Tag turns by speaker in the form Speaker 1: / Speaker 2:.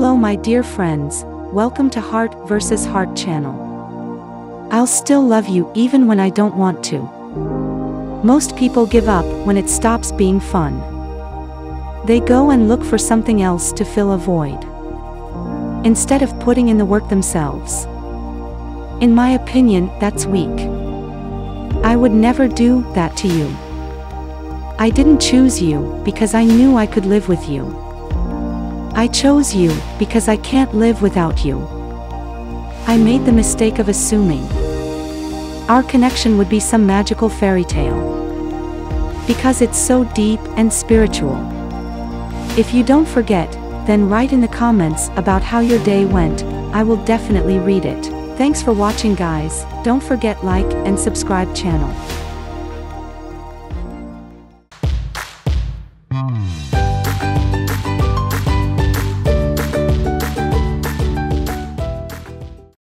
Speaker 1: my dear friends, welcome to Heart vs. Heart channel. I'll still love you even when I don't want to. Most people give up when it stops being fun. They go and look for something else to fill a void. Instead of putting in the work themselves. In my opinion, that's weak. I would never do that to you. I didn't choose you because I knew I could live with you. I chose you because I can't live without you. I made the mistake of assuming our connection would be some magical fairy tale. Because it's so deep and spiritual. If you don't forget, then write in the comments about how your day went, I will definitely read it. Thanks for watching guys, don't forget like and subscribe channel.